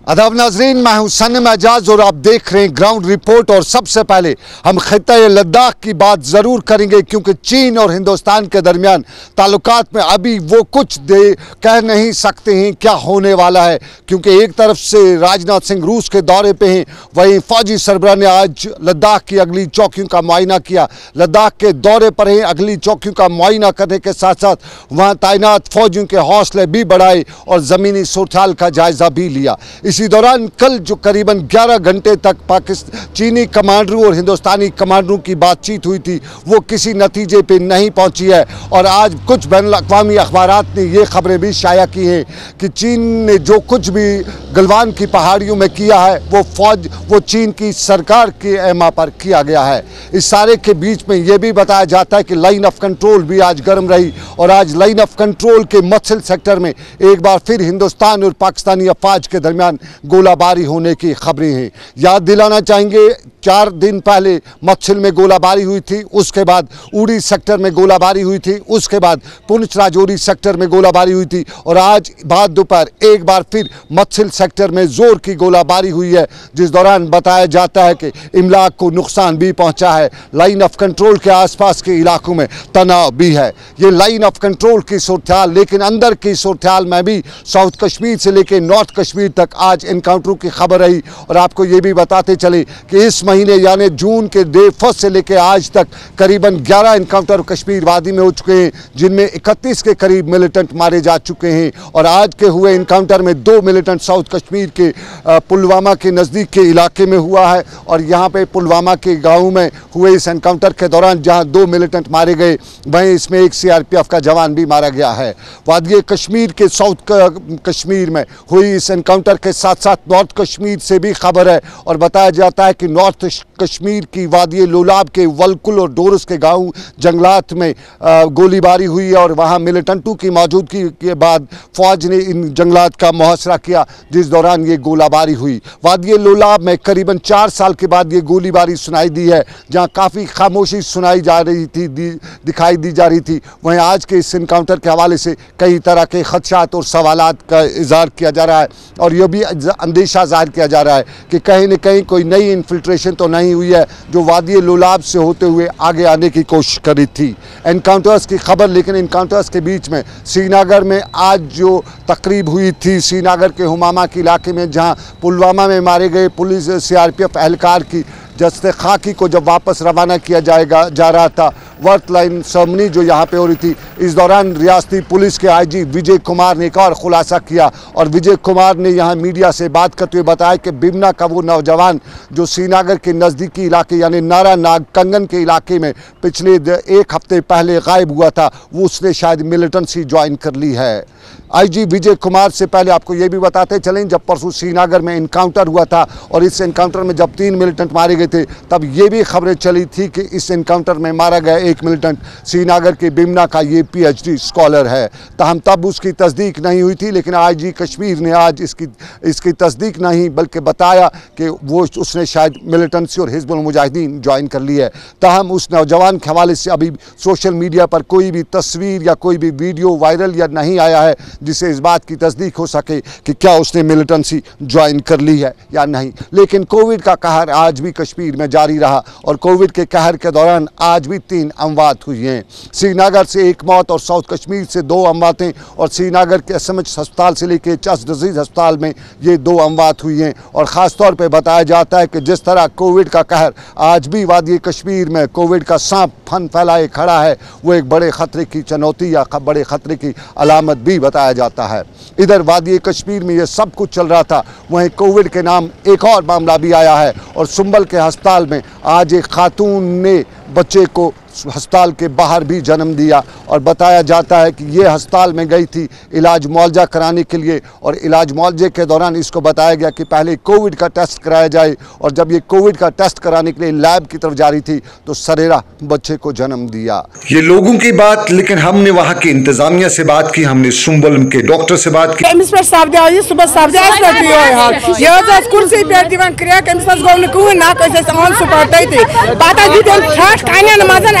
अदब नाजरीन, मैं हूँ सनम एजाज और आप देख रहे हैं ग्राउंड रिपोर्ट और सबसे पहले हम खत्ता लद्दाख की बात ज़रूर करेंगे क्योंकि चीन और हिंदुस्तान के दरमियान ताल्लुक में अभी वो कुछ दे कह नहीं सकते हैं क्या होने वाला है, क्योंकि एक तरफ़ से राजनाथ सिंह रूस के दौरे पे हैं, वहीं फौजी सरबरा ने आज लद्दाख की अगली चौकियों का मुआयना किया। लद्दाख के दौरे पर हैं, अगली चौकियों का मुआयना करने के साथ साथ वहाँ तैनात फौजियों के हौसले भी बढ़ाए और ज़मीनी सूरत का जायज़ा भी लिया। इसी दौरान कल जो करीबन 11 घंटे तक पाकिस्तान चीनी कमांडरों और हिंदुस्तानी कमांडरों की बातचीत हुई थी, वो किसी नतीजे पे नहीं पहुँची है। और आज कुछ बैन अवी अखबार ने ये खबरें भी शाया की हैं कि चीन ने जो कुछ भी गलवान की पहाड़ियों में किया है, वो फौज, वो चीन की सरकार के एमा पर किया गया है। इस सारे के बीच में ये भी बताया जाता है कि लाइन ऑफ़ कंट्रोल भी आज गर्म रही और आज लाइन ऑफ़ कंट्रोल के मत्सल सेक्टर में एक बार फिर हिंदुस्तान और पाकिस्तानी अफवाज के दरमियान गोलाबारी होने की खबरें हैं। याद दिलाना चाहेंगे चार दिन पहले मच्छिल में गोलाबारी हुई थी, उसके बाद उड़ी सेक्टर में गोलाबारी हुई थी, उसके बाद पुंछ राजौरी सेक्टर में गोलाबारी हुई थी और आज बाद दोपहर एक बार फिर मच्छिल सेक्टर में ज़ोर की गोलाबारी हुई है, जिस दौरान बताया जाता है कि इमलाक को नुकसान भी पहुँचा है। लाइन ऑफ़ कंट्रोल के आसपास के इलाकों में तनाव भी है। ये लाइन ऑफ़ कंट्रोल की सूरत लेकिन अंदर की सूरत में भी साउथ कश्मीर से लेकर नॉर्थ कश्मीर तक आज इनकाउंटरों की खबर रही और आपको ये भी बताते चले कि इस महीने यानी जून के डे फ़र्स्ट से लेकर आज तक करीबन 11 इनकाउंटर कश्मीर वादी में हो चुके हैं, जिनमें 31 के करीब मिलिटेंट मारे जा चुके हैं और आज के हुए इनकाउंटर में दो मिलिटेंट साउथ कश्मीर के पुलवामा के नज़दीक के इलाके में हुआ है और यहाँ पे पुलवामा के गाँव में हुए इस इनकाउंटर के दौरान जहाँ दो मिलिटेंट मारे गए, वहीं इसमें एक सीआरपीएफ का जवान भी मारा गया है। वादी कश्मीर के साउथ कश्मीर में हुई इस इनकाउंटर के साथ साथ नॉर्थ कश्मीर से भी खबर है और बताया जाता है कि नॉर्थ कश्मीर की वादी लोलाब के वलकुल और डोरस के गाँव जंगलात में गोलीबारी हुई और वहाँ मिलिटेंटों की मौजूदगी के बाद फौज ने इन जंगलात का मुहासरा किया, जिस दौरान ये गोलाबारी हुई। वादी लोलाब में करीबन चार साल के बाद ये गोलीबारी सुनाई दी है, जहाँ काफ़ी खामोशी सुनाई जा रही थी दिखाई दी जा रही थी। वहीं आज के इस इनकाउंटर के हवाले से कई तरह के खदशात और सवाल का इजहार किया जा रहा है, और यह भी अंदेशा ज़ाहिर किया जा रहा है कि कहीं न कहीं कोई नई इन्फिल्ट्रेशन तो नहीं हुई है, जो वादी लुलाब से होते हुए आगे आने की कोशिश करी थी। इनकाउंटर्स की खबर, लेकिन इनकाउंटर्स के बीच में श्रीनगर में आज जो तकरीब हुई थी, श्रीनगर के हमामा के इलाके में, जहाँ पुलवामा में मारे गए पुलिस, सीआरपीएफ, एहलकार की जस्ते खाकी को जब वापस रवाना किया जाएगा, जा रहा था वर्थ लाइन सरमनी जो यहाँ पे हो रही थी, इस दौरान रियासती पुलिस के आईजी विजय कुमार ने एक और खुलासा किया और विजय कुमार ने यहाँ मीडिया से बात करते हुए बताया कि बिमना का वो नौजवान जो श्रीनगर के नज़दीकी इलाके यानी नारा नाग कंगन के इलाके में पिछले एक हफ़्ते पहले गायब हुआ था, वो उसने शायद मिलिटेंसी ज्वाइन कर ली है। आईजी विजय कुमार से पहले आपको ये भी बताते चलें, जब परसों श्रीनगर में इनकाउंटर हुआ था और इस इनकाउंटर में जब तीन मिलिटेंट मारे गए थे, तब ये भी खबरें चली थी कि इस इनकाउंटर में मारा गया एक मिलिटेंट श्रीनगर के बिमना का ये पीएचडी स्कॉलर है। तहम तब उसकी तस्दीक नहीं हुई थी, लेकिन आई कश्मीर ने आज इसकी इसकी तस्दीक नहीं, बल्कि बताया कि वो उसने शायद मिलिटेंसी और हिजबुल मुजाहिदीन ज्वाइन कर ली है। तहम उस नौजवान के हवाले से अभी सोशल मीडिया पर कोई भी तस्वीर या कोई भी वीडियो वायरल या नहीं आया है, जिससे इस बात की तस्दीक हो सके कि क्या उसने मिलिटेंसी ज्वाइन कर ली है या नहीं। लेकिन कोविड का कहर आज भी कश्मीर में जारी रहा और कोविड के कहर के दौरान आज भी तीन अमवात हुई हैं। श्रीनगर से एक मौत और साउथ कश्मीर से दो अमवातें और श्रीनगर के एस एम अस्पताल से लेकर चस डिज़ीज़ अस्पताल में ये दो अमवात हुई हैं। और ख़ास तौर पर बताया जाता है कि जिस तरह कोविड का कहर, आज भी वादी कश्मीर में कोविड का सांप फन फैलाए खड़ा है, वो एक बड़े ख़तरे की चुनौती या बड़े ख़तरे की अलामत भी बताया जाता है। इधर वादी कश्मीर में ये सब कुछ चल रहा था, वहीं कोविड के नाम एक और मामला भी आया है और सुंबल के अस्पताल में आज एक खातून ने बच्चे को अस्पताल के बाहर भी जन्म दिया और बताया जाता है कि ये अस्पताल में गई थी इलाज मुआवजा कराने के लिए और इलाज मुआवजे के दौरान इसको बताया गया कि पहले कोविड का टेस्ट कराया जाए और जब ये कोविड का टेस्ट कराने के लिए लैब की तरफ़ जा रही थी तो सरेरा बच्चे को जन्म दिया। ये लोगों की बात लेकिन हमने वहाँ की इंतजामिया से बात की हमने सुम्बल के डॉक्टर से बात की। सुबह ना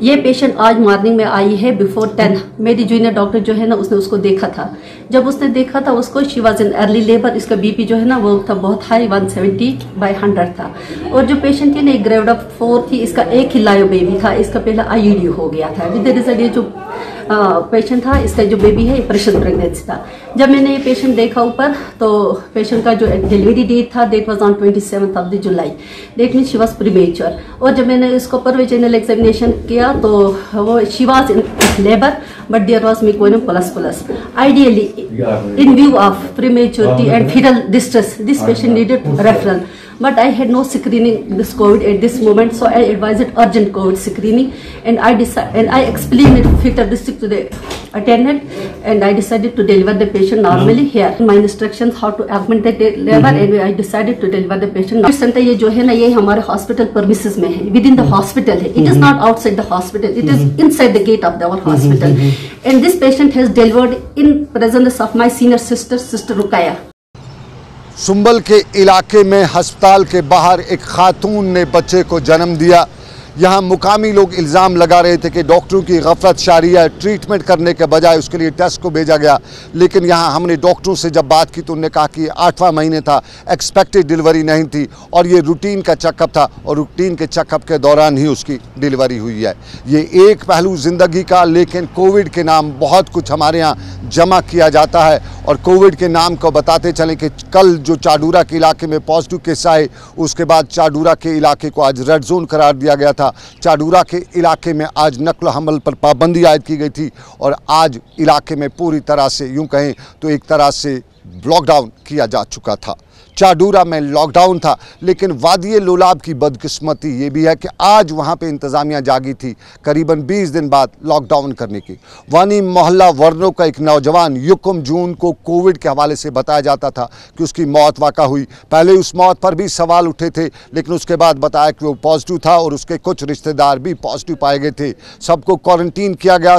ये पेशेंट आज मॉर्निंग में आई है बिफोर टेन मेरी जूनियर डॉक्टर जो है ना उसने उसको देखा था जब उसने देखा था उसको she was in early labour इसका बीपी जो है ना वो था बहुत हाई 170 सेवेंटी बाई हंड्रेड था और जो पेशेंट थी ना ग्रेवड ऑफ़ फोर थी इसका एक ही लायो बेबी था इसका पहला आई हो गया था विद रिज़ल्ट ये जो पेशेंट था इसका जो बेबी है प्रेशर प्रेगनेंसी था। जब मैंने ये पेशेंट देखा ऊपर तो पेशेंट का जो डिलीवरी डेट था date was on twenty seven of the July date mean she was premature और जब मैंने इसको परवेजनल एग्जामिनेशन किया तो वो she was in labour but there was meconium plus plus. Ideally, in view of prematurity and fetal distress, this patient needed referral. But I had no screening this COVID at this moment, so I advised urgent COVID screening, and I decided and I explained it fetal district to the attendant, and I decided to deliver the patient normally here. My instructions how to augment the labor, and I decided to deliver the patient. Center ये जो है ना ये हमारे hospital premises में है, within the hospital है. It is not outside the hospital. It is inside the gate of our hospital. And this patient has delivered in presence of my senior sister, Sister Rukaya. Sumbal के इलाके में अस्पताल के बाहर एक खातून ने बच्चे को जन्म दिया। यहाँ मुकामी लोग इल्ज़ाम लगा रहे थे कि डॉक्टरों की गफलत शारी है। ट्रीटमेंट करने के बजाय उसके लिए टेस्ट को भेजा गया। लेकिन यहाँ हमने डॉक्टरों से जब बात की तो उन्होंने कहा कि आठवां महीने था। एक्सपेक्टेड डिलीवरी नहीं थी और ये रूटीन का चेकअप था और रूटीन के चेकअप के दौरान ही उसकी डिलीवरी हुई है। ये एक पहलू ज़िंदगी का, लेकिन कोविड के नाम बहुत कुछ हमारे यहाँ जमा किया जाता है। और कोविड के नाम को बताते चलें कि कल जो चाडूरा के इलाके में पॉजिटिव केस आए, उसके बाद चाडूरा के इलाके को आज रेड जोन करार दिया गया था। चाडूरा के इलाके में आज नकल हमल पर पाबंदी आयद की गई थी और आज इलाके में पूरी तरह से, यूँ कहें तो एक तरह से लॉकडाउन किया जा चुका था। चाडूरा में लॉकडाउन था। लेकिन वादी लोलाब की बदकिस्मती ये भी है कि आज वहाँ पे इंतज़ामिया जागी थी करीबन 20 दिन बाद लॉकडाउन करने की। वानी मोहल्ला वर्नों का एक नौजवान युकम जून को कोविड के हवाले से बताया जाता था कि उसकी मौत वाक़ा हुई। पहले उस मौत पर भी सवाल उठे थे, लेकिन उसके बाद बताया कि वो पॉजिटिव था और उसके कुछ रिश्तेदार भी पॉजिटिव पाए गए थे। सबको क्वारंटीन किया गया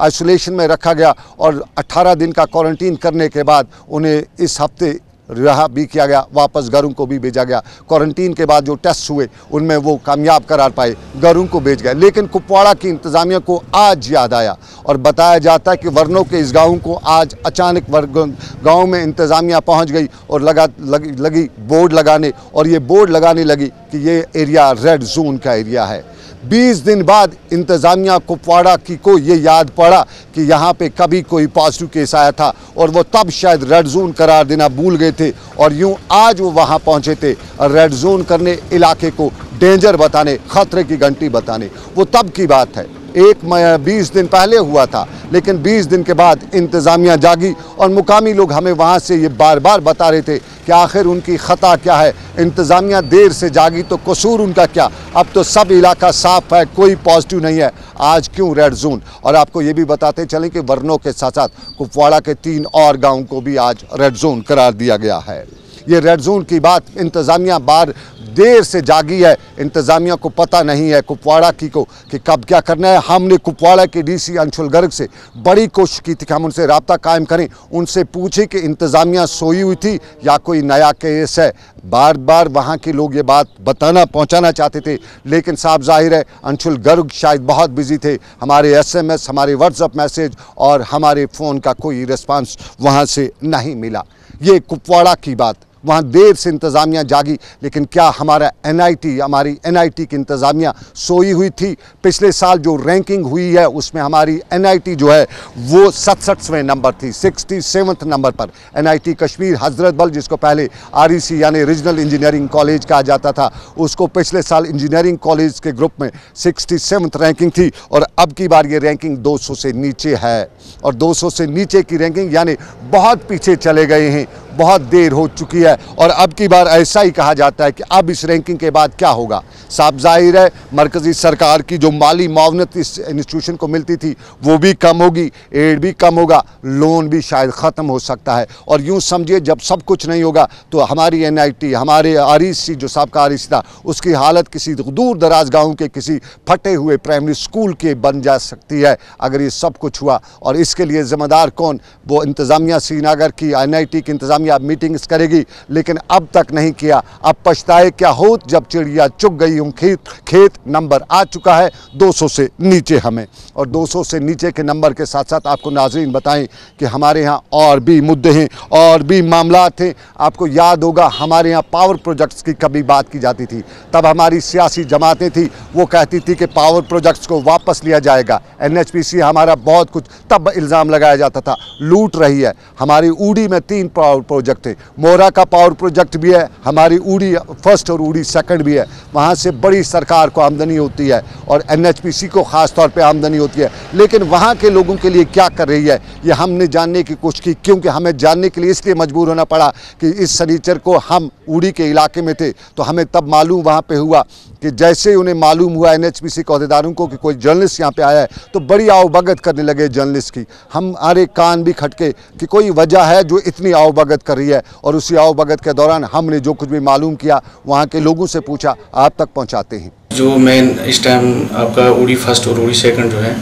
आइसोलेशन में रखा गया और अट्ठारह दिन का क्वारंटीन करने के बाद उन्हें इस हफ़्ते रहा भी किया गया वापस घरों को भी भेजा गया। क्वारंटीन के बाद जो टेस्ट हुए उनमें वो कामयाब करार पाए घरों को भेज गए। लेकिन कुपवाड़ा की इंतज़ामिया को आज याद आया और बताया जाता है कि वर्नों के इस गाँव को आज अचानक गाँव में इंतज़ामिया पहुँच गई और लगा लगी, लगी बोर्ड लगाने और ये बोर्ड लगाने लगी कि ये एरिया रेड जोन का एरिया है। 20 दिन बाद इंतज़ामिया कुपवाड़ा की को ये याद पड़ा कि यहाँ पे कभी कोई पॉजिटिव केस आया था और वो तब शायद रेड जोन करार देना भूल गए थे और यूँ आज वो वहाँ पहुँचे थे रेड जोन करने इलाके को डेंजर बताने, ख़तरे की घंटी बताने। वो तब की बात है। एक बीस दिन पहले हुआ था, लेकिन 20 दिन के बाद इंतज़ामिया जागी और मुकामी लोग हमें वहाँ से ये बार बार बता रहे थे कि आखिर उनकी ख़ता क्या है? इंतज़ामिया देर से जागी तो कसूर उनका क्या? अब तो सब इलाका साफ़ है, कोई पॉजिटिव नहीं है। आज क्यों रेड जोन? और आपको ये भी बताते चलें कि वर्नों के साथ साथ कुपवाड़ा के तीन और गाँव को भी आज रेड जोन करार दिया गया है। ये रेड जोन की बात इंतज़ामिया बार देर से जागी है। इंतज़ामिया को पता नहीं है कुपवाड़ा की को कि कब क्या करना है। हमने कुपवाड़ा के डीसी अंशुल गर्ग से बड़ी कोशिश की थी कि हम उनसे रबता कायम करें। उनसे पूछे कि इंतज़ामिया सोई हुई थी या कोई नया केस है। बार बार वहाँ के लोग ये बात बताना, पहुँचाना चाहते थे, लेकिन साफ़ ज़ाहिर है, अंशुल गर्ग शायद बहुत बिज़ी थे। हमारे एसएमएस हमारे व्हाट्सअप मैसेज और हमारे फ़ोन का कोई रिस्पांस वहाँ से नहीं मिला। ये कुपवाड़ा की बात। वहाँ देर से इंतज़ामिया जागी, लेकिन क्या हमारा एनआईटी हमारी एनआईटी की इंतज़ामिया सोई हुई थी? पिछले साल जो रैंकिंग हुई है, उसमें हमारी एनआईटी जो है, वो सतसठवें नंबर थी सिक्सटी सेवन्थ नंबर पर। एनआईटी कश्मीर हज़रत बल, जिसको पहले आरईसी यानी रीजनल इंजीनियरिंग कॉलेज कहा जाता था, उसको पिछले साल इंजीनियरिंग कॉलेज के ग्रुप में सिक्सटी रैंकिंग थी, और अब की बार ये रैंकिंग दो सौ से नीचे है। और दो सौ से नीचे की रैंकिंग यानी बहुत पीछे चले गए हैं। बहुत देर हो चुकी है और अब की बार ऐसा ही कहा जाता है कि अब इस रैंकिंग के बाद क्या होगा। साफ़ ज़ाहिर है, मरकज़ी सरकार की जो माली मावनत इस इंस्टीट्यूशन को मिलती थी, वो भी कम होगी एड भी कम होगा लोन भी शायद ख़त्म हो सकता है। और यूँ समझिए, जब सब कुछ नहीं होगा तो हमारी एन आई टी हमारे आर जो सबका आर था, उसकी हालत किसी दूर दराज गाँव के किसी फटे हुए प्राइमरी स्कूल के बन जा सकती है, अगर ये सब कुछ हुआ। और इसके लिए ज़िम्मेदार कौन? वो इंतज़ामिया श्रीनगर की एन आई टी की इंतज़ामिया मीटिंग्स करेगी, लेकिन अब तक नहीं किया। अब पछताए क्या हो जब चिड़िया चुग गई हूँ खेत खेत नंबर आ चुका है 200 से नीचे हमें। और 200 से नीचे के नंबर के साथ साथ आपको नाजरीन बताएँ कि हमारे यहाँ और भी मुद्दे हैं, और भी मामला थे आपको याद होगा, हमारे यहाँ पावर प्रोजेक्ट्स की कभी बात की जाती थी। तब हमारी सियासी जमातें थी, वो कहती थी कि पावर प्रोजेक्ट्स को वापस लिया जाएगा। एनएचपीसी हमारा बहुत कुछ, तब इल्ज़ाम लगाया जाता था। लूट रही है। हमारी ऊडी में तीन पावर प्रोजेक्ट थे मोरा का पावर प्रोजेक्ट भी है, हमारी उड़ी, फ़र्स्ट और उड़ी सेकंड भी है। वहाँ से बड़ी सरकार को आमदनी होती है और एनएचपीसी को ख़ास तौर पर आमदनी होती है। लेकिन वहाँ के लोगों के लिए क्या कर रही है, ये हमने जानने की कोशिश की, क्योंकि हमें जानने के लिए इसलिए मजबूर होना पड़ा कि इस सनीचर को हम उड़ी के इलाके में थे तो हमें तब मालूम वहाँ पर हुआ कि जैसे ही उन्हें मालूम हुआ एन एच पी सी के अहदेदारों को कि कोई जर्नलिस्ट यहाँ पे आया है तो बड़ी आवभगत करने लगे जर्नलिस्ट की। हम हमारे कान भी खटके कि कोई वजह है जो इतनी आवभगत कर रही है, और उसी आवभगत के दौरान हमने जो कुछ भी मालूम किया, वहाँ के लोगों से पूछा, आप तक पहुँचाते हैं। जो मेन इस टाइम आपका उड़ी फ़र्स्ट और उड़ी सेकंड जो है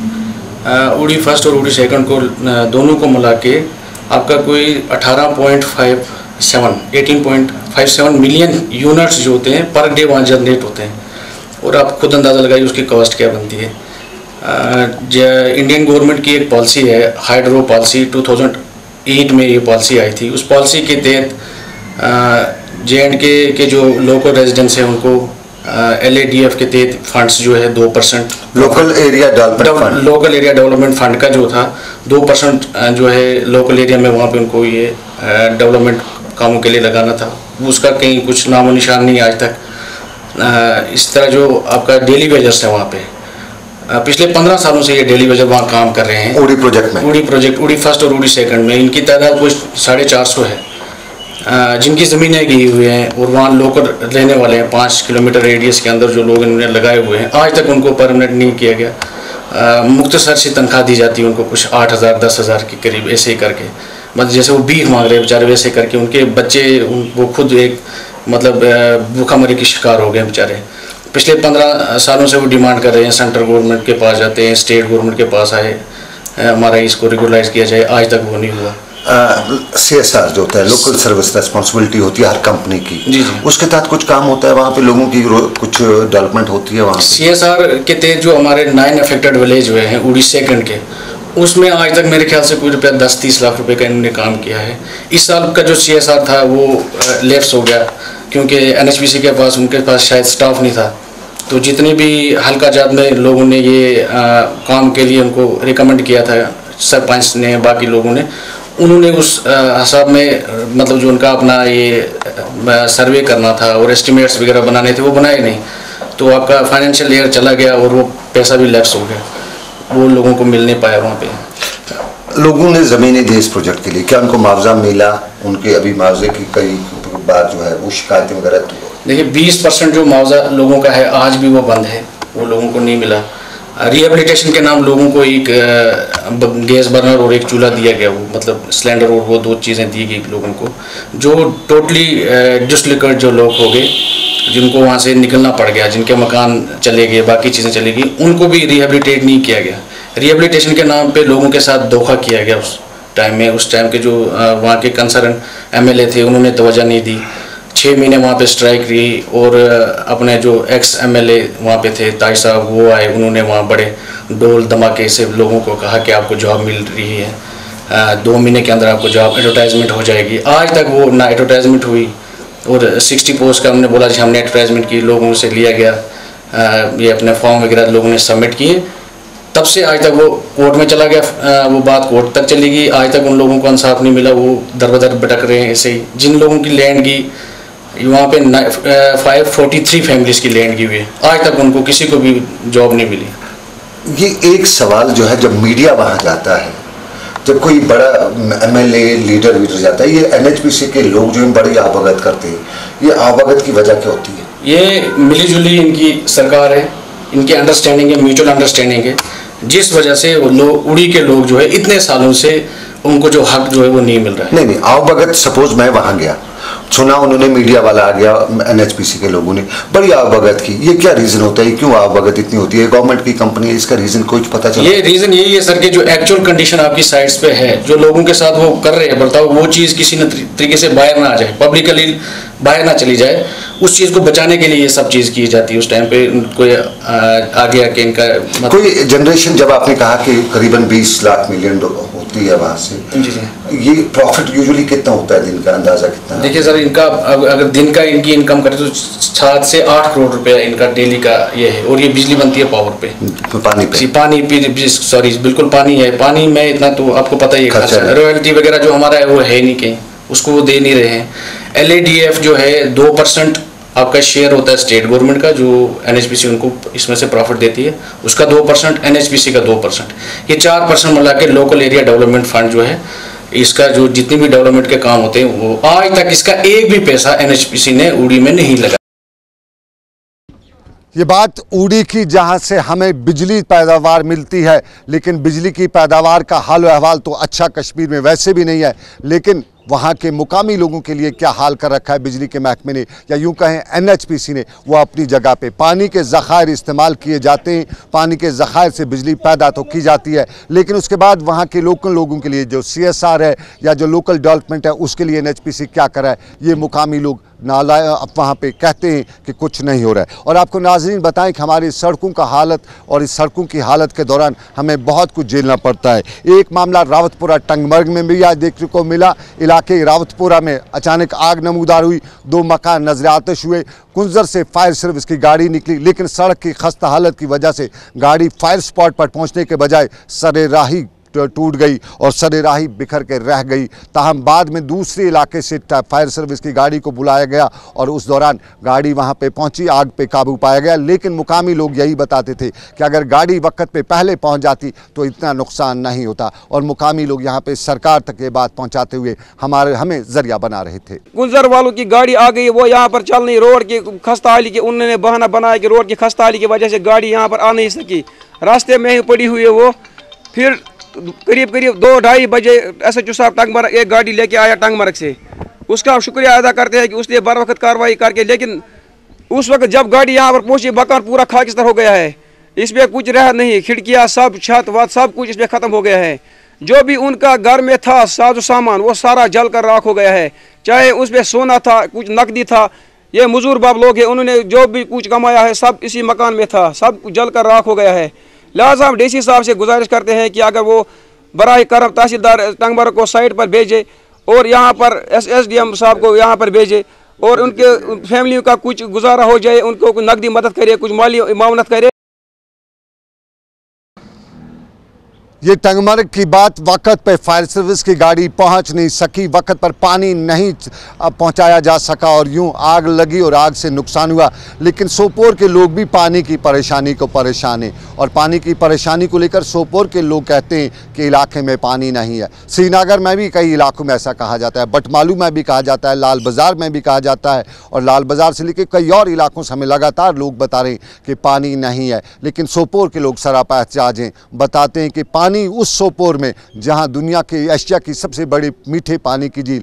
उड़ी फ़र्स्ट और उड़ी सेकंड को दोनों को मिला के आपका कोई 18.57 18.57 मिलियन यूनिट्स जो होते हैं पर डे वहाँ जनरेट होते हैं। और आप खुद अंदाज़ा लगाइए उसकी कॉस्ट क्या बनती है। इंडियन गवर्नमेंट की एक पॉलिसी है हाइड्रो पॉलिसी 2008 में ये पॉलिसी आई थी। उस पॉलिसी के तहत जे एंड के के जो लोकल रेजिडेंट्स हैं उनको एलएडीएफ के तहत फंड्स जो है दो percent local area development local area development fund का जो था दो परसेंट जो है लोकल एरिया में वहाँ पे उनको ये डेवलपमेंट कामों के लिए लगाना था। उसका कहीं कुछ नामो निशान नहीं आज तक। इस तरह जो आपका डेली वेजर्स है वहाँ पे। पिछले पंद्रह सालों से ये डेली वेजर वहाँ काम कर रहे हैं। उड़ी प्रोजेक्ट में। उड़ी प्रोजेक्ट उड़ी फ़र्स्ट और उड़ी सेकंड में। इनकी तादाद कुछ साढ़े चार सौ है। जिनकी ज़मीनें गई हुई हैं और वहाँ लोकल रहने वाले हैं पाँच किलोमीटर रेडियस के अंदर जो लोग इन्होंने लगाए हुए हैं। आज तक उनको परमानेंट नहीं किया गया। मुख्तसर से तनख्वाह दी जाती है उनको कुछ आठ हज़ार दस हज़ार के करीब ऐसे ही करके। मतलब जैसे वो भीख मांग रहे बेचारे वैसे करके उनके बच्चे वो खुद एक मतलब भूखामरी की शिकार हो गए बेचारे। पिछले पंद्रह सालों से वो डिमांड कर रहे हैं सेंट्रल गवर्नमेंट के पास जाते हैं स्टेट गवर्नमेंट के पास आए हमारा इसको रेगुलाइज किया जाए आज तक वो नहीं हुआ। सी एस आर जो होता है लोकल सर्विस रेस्पॉन्सिबिलिटी होती है हर कंपनी की। जी जी। उसके तहत कुछ काम होता है वहाँ पे लोगों की कुछ डेवलपमेंट होती है वहाँ सी एस आर के तहत जो हमारे नाइन अफेक्टेड विलेज हुए हैं उड़ीसा सेकंड के उसमें आज तक मेरे ख्याल से कोई रुपया दस तीस लाख रुपए का इन्होंने काम किया है। इस साल का जो सी एस आर था वो लेफ़्ट हो गया। क्योंकि एनएचपीसी के पास उनके पास शायद स्टाफ नहीं था। तो जितने भी हल्का जात में लोगों ने ये आ, काम के लिए उनको रिकमेंड किया था सरपंच ने बाकी लोगों ने उन्होंने उस हिसाब में मतलब जो उनका अपना ये सर्वे करना था और एस्टिमेट्स वगैरह बनाने थे वो बनाए नहीं। तो आपका फाइनेंशियल ईयर चला गया और वो पैसा भी लैप्स हो गया। वो लोगों को मिल नहीं पाया वहाँ पे। लोगों ने ज़मीनें दी इस प्रोजेक्ट के लिए। क्या उनको मुआवजा मिला? उनके अभी मुआवजे की कई बार जो है वो शिकायतें वगैरह की देखिए, बीस परसेंट जो मुआवजा लोगों का है, आज भी वो बंद है। वो लोगों को नहीं मिला। रिहेबिलिटेशन के नाम लोगों को एक गैस बर्नर और एक चूल्हा दिया गया वो मतलब सिलेंडर और वो दो चीज़ें दी गई लोगों को, जो टोटली डिसलिकर्ड जो लोग हो गए, जिनको वहाँ से निकलना पड़ गया, जिनके मकान चले गए, बाकी चीज़ें चली गई, उनको भी रिहेबिलिटेट नहीं किया गया। रिहेबिलिटेशन के नाम पे लोगों के साथ धोखा किया गया उस टाइम में, उस टाइम के जो वहाँ के कंसर्न एमएलए थे, उन्होंने तोजह नहीं दी। छः महीने वहाँ पे स्ट्राइक रही और अपने जो एक्स एमएलए वहाँ पे थे ताज साहब, वो आए, उन्होंने वहाँ बड़े डोल धमाके से लोगों को कहा कि आपको जॉब मिल रही है। दो महीने के अंदर आपको जॉब एडवर्टाइजमेंट हो जाएगी। आज तक वो ना एडवर्टाइजमेंट हुई और सिक्सटी पोस्ट का हमने बोला जी हमने एडवर्टाइजमेंट की, लोगों से लिया गया। ये अपने फॉर्म वगैरह लोगों ने सबमिट किए। तब से आज तक वो कोर्ट में चला गया वो बात कोर्ट तक चली गई आज तक उन लोगों को इंसाफ नहीं मिला वो दर बदर भटक रहे हैं ऐसे ही। जिन लोगों की लैंड की वहाँ पे फाइव फोर्टी थ्री फैमिलीज़ की लैंड की हुई है। आज तक उनको किसी को भी जॉब नहीं मिली। ये एक सवाल जो है जब मीडिया वहाँ जाता है जब कोई बड़ा एम एल ए लीडर वीडर जाता है ये एनएचपीसी के लोग जो हैं बड़ी आवागत करते हैं। ये आवागत की वजह क्या होती है? ये मिली जुली इनकी सरकार है इनकी अंडरस्टैंडिंग है म्यूचुअल अंडरस्टैंडिंग है। जिस वजह से वो लोग उड़ी के लोग जो है इतने सालों से उनको जो हक जो है वो नहीं मिल रहा है। नहीं नहीं अवगत सपोज़ मैं वहाँ गया। सुना उन्होंने मीडिया वाला आ गया एनएचपीसी के लोगों ने। बड़ी अवगत की ये क्या रीजन होता है? क्यों अवगत इतनी होती है? गवर्नमेंट की कंपनी है इसका रीजन कुछ पता चला? ये रीजन यही है सर कि जो एक्चुअल कंडीशन आपकी साइट्स पे है जो लोगों के साथ वो कर रहे हैं बर्ताव वो चीज़ किसी न तरीके से बाहर ना आ जाए पब्लिकली बाहर ना चली जाए उस चीज़ को बचाने के लिए ये सब चीज़ की जाती है। उस टाइम पे कोई आ- आगे आके इनका मतलब कोई जनरेशन जब आपने कहा कि करीबन 20 लाख मिलियन होती है वहाँ से। ये प्रॉफिट यूजुअली कितना होता है दिन का अंदाज़ा कितना? देखिए सर इनका अगर दिन का इनकी इनकम करें तो सात से आठ करोड़ रुपया इनका डेली का ये है और ये बिजली बनती है पावर पे। पानी पे? पानी पी सॉरी बिल्कुल पानी है। पानी में इतना तो आपको पता ही है है। रॉयल्टी वगैरह जो हमारा है वो है नहीं कहीं। उसको वो दे नहीं रहे हैं। एल जो है दो परसेंट आपका शेयर होता है स्टेट गवर्नमेंट का, जो एनएचपीसी उनको इसमें से प्रॉफिट देती है, उसका दो परसेंट एनएचपीसी का दो परसेंट ये चार परसेंट मिला के लोकल एरिया डेवलपमेंट फंड जो है, इसका जो जितने भी डेवलपमेंट के काम होते हैं, वो आज तक इसका एक भी पैसा एनएचपीसी ने उड़ी में नहीं लगा। ये बात ऊड़ी की जहाँ से हमें बिजली पैदावार मिलती है, लेकिन बिजली की पैदावार का हाल अहवाल तो अच्छा कश्मीर में वैसे भी नहीं है, लेकिन वहाँ के मुकामी लोगों के लिए क्या हाल कर रखा है बिजली के महकमे ने? या यूँ कहें, एनएचपीसी ने वो अपनी जगह पे पानी के ज़खायर इस्तेमाल किए जाते हैं, पानी के ज़खायर से बिजली पैदा तो की जाती है, लेकिन उसके बाद वहाँ के लोकल लोगों के लिए जो सीएसआर है या जो लोकल डेवलपमेंट है, उसके लिए एनएचपीसी क्या करा है? ये मुकामी लोग नाला अब वहाँ पे कहते हैं कि कुछ नहीं हो रहा है। और आपको नाजरीन बताएँ कि हमारी सड़कों का हालत और इस सड़कों की हालत के दौरान हमें बहुत कुछ झेलना पड़ता है। एक मामला रावतपुरा टंगमर्ग में भी आज देखने को मिला। इलाके रावतपुरा में अचानक आग नमूदार हुई। दो मकान नज़र आतश हुए। कुंजर से फायर सर्विस की गाड़ी निकली, लेकिन सड़क की खस्ता हालत की वजह से गाड़ी फायर स्पॉट पर पहुँचने के बजाय सरे राही टूट गई और सरेराही बिखर के रह गई। ताहम बाद में दूसरे इलाके से फायर सर्विस की गाड़ी को बुलाया गया और उस दौरान गाड़ी वहाँ पे पहुँची, आग पे काबू पाया गया। लेकिन मुकामी लोग यही बताते थे कि अगर गाड़ी वक्त पे पहले पहुँच जाती तो इतना नुकसान नहीं होता। और मुकामी लोग यहाँ पे सरकार तक ये बात पहुंचाते हुए हमारे, हमें ज़रिया बना रहे थे। गुलजर वालों की गाड़ी आ गई, वो यहाँ पर चल नहीं, रोड की खस्ता हाली की उन्होंने बहाना बनाया कि रोड की खस्ता हाली की वजह से गाड़ी यहाँ पर आ नहीं सकी। रास्ते में ही पड़ी हुई है वो। फिर करीब करीब दो ढाई बजे एस एच ओ साहब टंगमरग एक गाड़ी लेके आया टंगमरग से। उसका हम शुक्रिया अदा करते हैं कि उसने बर वक्त कार्रवाई करके, लेकिन उस वक्त जब गाड़ी यहाँ पर पहुँची, मकान पूरा खाकिस्तर हो गया है। इसमें कुछ रहा नहीं, खिड़कियाँ, सब छत, वत, सब कुछ इसमें ख़त्म हो गया है। जो भी उनका घर में था, साजो सामान, वो सारा जल कर राख हो गया है। चाहे उसमें सोना था, कुछ नकदी था, ये मजूर बाब लोग हैं, उन्होंने जो भी कुछ कमाया है, सब इसी मकान में था, सब जल कर राख हो गया है। लिहाजा हम डी साहब से गुजारिश करते हैं कि अगर वो बर करम तहसीलदार टंगबर को साइड पर भेजे और यहाँ पर एस एस डी एम साहब को यहाँ पर भेजे और उनके फैमिली का कुछ गुजारा हो जाए, उनको नकदी मदद करे कुछ माली मामनत करे ये टंगमर्ग की बात वक्त पर फायर सर्विस की गाड़ी पहुँच नहीं सकी। वक्त पर पानी नहीं पहुँचाया जा सका और यूँ आग लगी और आग से नुकसान हुआ। लेकिन सोपोर के लोग भी पानी की परेशानी को परेशान हैं और पानी की परेशानी को लेकर सोपोर के लोग कहते हैं कि इलाके में पानी नहीं है। श्रीनगर में भी, कई इलाकों में ऐसा कहा जाता है। बटमालू में भी कहा जाता है। लाल बाज़ार में भी कहा जाता है और लाल बाज़ार से लेकर कई और इलाकों से हमें लगातार लोग बता रहे हैं कि पानी नहीं है। लेकिन सोपोर के लोग सरापा एहतजाज हैं। बताते हैं कि पानी उस सोपोर में जहाँ दुनिया की एशिया की सबसे बड़ी मीठे पानी की झील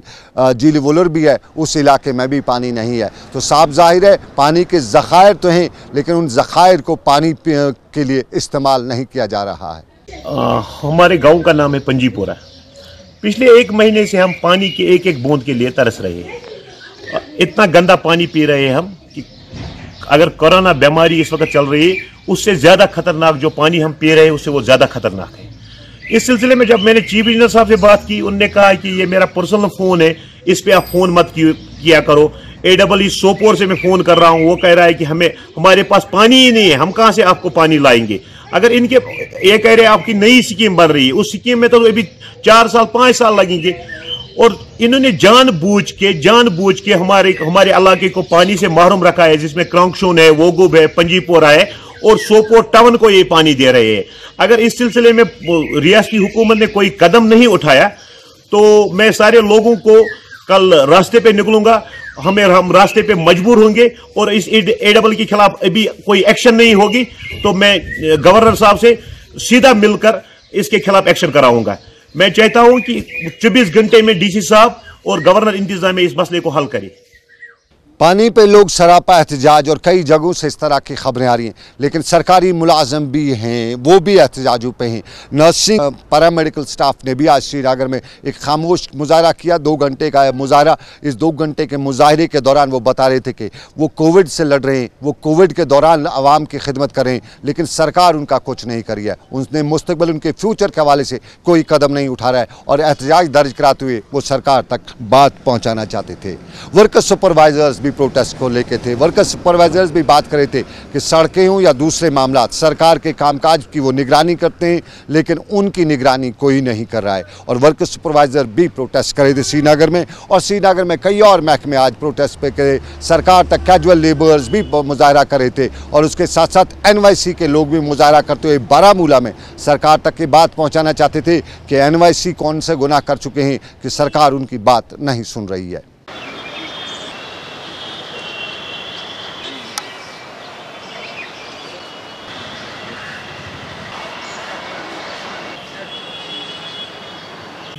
झील वोलर भी है उस इलाके में भी पानी नहीं है। तो साफ़ ज़ाहिर है पानी के ज़खायर तो हैं लेकिन उन ज़खायर को पानी के लिए इस्तेमाल नहीं किया जा रहा है। आ, हमारे गाँव का नाम है पंजीपुरा। पिछले एक महीने से हम पानी की एक एक बूंद के लिए तरस रहे हैं। इतना गंदा पानी पी रहे हैं हम कि अगर कोरोना बीमारी इस वक्त चल रही है उससे ज़्यादा खतरनाक जो पानी हम पी रहे हैं उससे वो ज़्यादा खतरनाक है। इस सिलसिले में जब मैंने चीफ इंजीनियर साहब से बात की, उनने कहा कि ये मेरा पर्सनल फ़ोन है, इस पे आप फ़ोन मत किया करो। ए डबल ई सोपोर से मैं फ़ोन कर रहा हूँ, वो कह रहा है कि हमें, हमारे पास पानी ही नहीं है, हम कहाँ से आपको पानी लाएँगे? अगर इनके, ये कह रहे हैं आपकी नई स्कीम बन रही है, उस स्कीम में तो अभी चार साल, पाँच साल लगेंगे। और इन्होंने जानबूझ के जानबूझ के हमारे हमारे इलाके को पानी से महरूम रखा है, जिसमें क्रंकशोन है, वोगुब है, पंजीपोरा है और सोपोर टाउन को ये पानी दे रहे हैं। अगर इस सिलसिले में रियासती हुकूमत ने कोई कदम नहीं उठाया तो मैं सारे लोगों को कल रास्ते पे निकलूँगा। हमें, हम रास्ते पे मजबूर होंगे और इस ए डबल के खिलाफ अभी कोई एक्शन नहीं होगी। तो मैं, गवर्नर साहब से सीधा मिलकर इसके खिलाफ एक्शन कराऊँगा। मैं चाहता हूँ कि 24 घंटे में डीसी साहब और गवर्नर इंतज़ाम इस मसले को हल करें। पानी पे लोग सरापा एहतजाज और कई जगहों से इस तरह की खबरें आ रही हैं। लेकिन सरकारी मुलाजम भी हैं, वो भी एहतजाजों पे हैं। नर्सिंग पैरामेडिकल स्टाफ ने भी आज श्रीनगर में एक खामोश मुजाहरा किया। दो घंटे का मुजाहरा, इस दो घंटे के मुजाहरे के दौरान वो बता रहे थे कि वो कोविड से लड़ रहे हैं, वो कोविड के दौरान आवाम की खिदमत करें लेकिन सरकार उनका कुछ नहीं करी है। उसने मुस्तबिल उनके फ्यूचर के हवाले से कोई कदम नहीं उठा रहा है और एहतजाज दर्ज कराते हुए वो सरकार तक बात पहुँचाना चाहते थे। वर्कर सुपरवाइजर्स भी प्रोटेस्ट को लेके थे। वर्कर सुपरवाइजर्स भी बात करे थे कि सड़कें हों या दूसरे मामला सरकार के कामकाज की वो निगरानी करते हैं, लेकिन उनकी निगरानी कोई नहीं कर रहा है। और वर्कर सुपरवाइजर भी प्रोटेस्ट करे थे श्रीनगर में। और श्रीनगर में कई और महकमे आज प्रोटेस्ट पे करे सरकार तक कैजुअल लेबर्स भी मुजाहरा करे थे। और उसके साथ साथ एन के लोग भी मुजाहरा करते हुए बारामूला में सरकार तक की बात पहुँचाना चाहते थे कि एन कौन से गुनाह कर चुके हैं कि सरकार उनकी बात नहीं सुन रही है।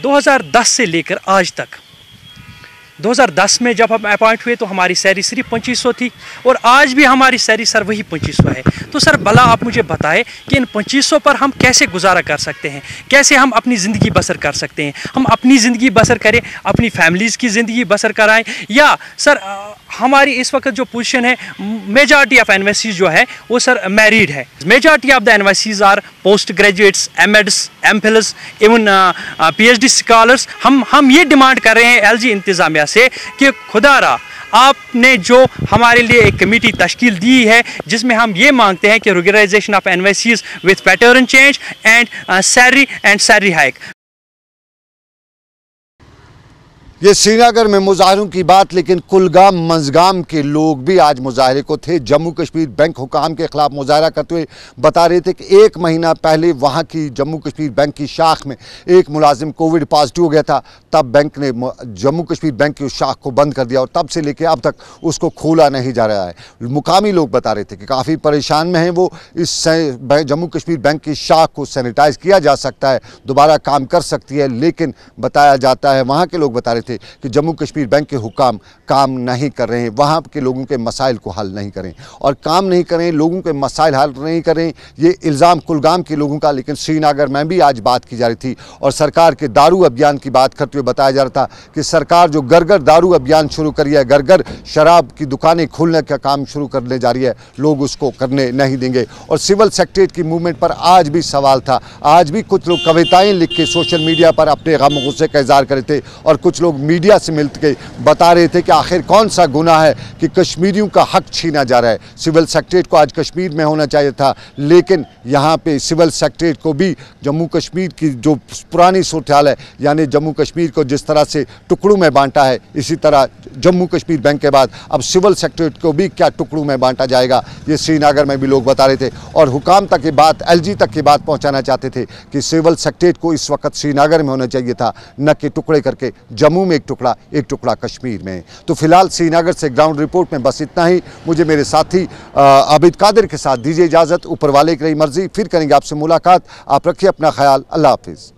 2010 से लेकर आज तक। 2010 में जब हम अपॉइंट हुए तो हमारी सैरी सिर्फ़ पच्चीस सौ थी और आज भी हमारी सैरी सर वही पच्चीस सौ है। तो सर, भला आप मुझे बताएँ कि इन पच्चीस सौ पर हम कैसे गुजारा कर सकते हैं? कैसे हम अपनी ज़िंदगी बसर कर सकते हैं? हम अपनी ज़िंदगी बसर करें, अपनी फैमिलीज़ की ज़िंदगी बसर कराएँ? या सर हमारी इस वक्त जो पोजीशन है मेजॉरिटी ऑफ़ एन जो है, वो सर मैरिड है। Majority of the N R post graduates M eds M phils even P H D scholars हम हम ये डिमांड कर रहे हैं एल जी इंतज़ामिया से कि खुदा रहा आपने जो हमारे लिए एक कमेटी तश्कील दी है, जिसमें हम ये मांगते हैं कि regularisation of NYCs with pattern change and salary and salary hike ये श्रीनगर में मुजाहरों की बात, लेकिन कुलगाम, मंजगाम के लोग भी आज मुजाहरे को थे। जम्मू कश्मीर बैंक हुकाम के खिलाफ मुजाहरा करते हुए बता रहे थे कि एक महीना पहले वहाँ की जम्मू कश्मीर बैंक की शाख में एक मुलाजिम कोविड पॉजिटिव हो गया था। तब बैंक ने जम्मू कश्मीर बैंक की उस शाख को बंद कर दिया और तब से लेकर अब तक उसको खोला नहीं जा रहा है। मुकामी लोग बता रहे थे कि काफ़ी परेशान में हैं वो। इस जम्मू कश्मीर बैंक की शाख को सैनिटाइज किया जा सकता है, दोबारा काम कर सकती है, लेकिन बताया जाता है, वहाँ के लोग बता रहे थे कि जम्मू कश्मीर बैंक के हुकाम काम नहीं कर रहे हैं, वहाँ के लोगों के मसाइल को हल नहीं करें। और काम नहीं करें, लोगों के मसाइल हल नहीं करें, ये इल्ज़ाम कुलगाम के लोगों का, लेकिन श्रीनगर में भी आज बात की जा रही थी। और सरकार के दारू अभियान की बात करते हुए बताया जा रहा था कि सरकार जो गरगर दारू अभियान शुरू करी है, गरगर शराब की दुकानें खोलने का काम शुरू करने जा रही है, लोग उसको करने नहीं देंगे। और सिविल सेक्रेट की मूवमेंट पर आज भी सवाल था। आज भी कुछ लोग कविताएँ लिख के सोशल मीडिया पर अपने गम गुस्से का इजहार करे थे और कुछ लोग मीडिया से मिल के बता रहे थे कि आखिर कौन सा गुना है कि कश्मीरियों का हक छीना जा रहा है। सिविल सेक्रेट को आज कश्मीर में होना चाहिए था, लेकिन यहाँ पे सिविल सेक्रेट को भी जम्मू कश्मीर की जो पुरानी सूरत है, यानी जम्मू कश्मीर को जिस तरह से टुकड़ों में बांटा है, इसी तरह जम्मू कश्मीर बैंक के बाद अब सिविल सेक्रेट को भी क्या टुकड़ों में बांटा जाएगा, ये श्रीनगर में भी लोग बता रहे थे। और हुकाम तक की बात, एलजी तक की बात पहुंचाना चाहते थे कि सिविल सेक्रेट को इस वक्त श्रीनगर में होना चाहिए था, न कि टुकड़े करके जम्मू में एक टुकड़ा एक टुकड़ा कश्मीर में। तो फ़िलहाल श्रीनगर से ग्राउंड रिपोर्ट में बस इतना ही। मुझे मेरे साथी आबिद कादिर के साथ दीजिए इजाज़त। ऊपर वाले की रही मर्ज़ी। फिर करेंगे आपसे मुलाकात। आप रखिए अपना ख्याल। अल्लाह हाफिज़।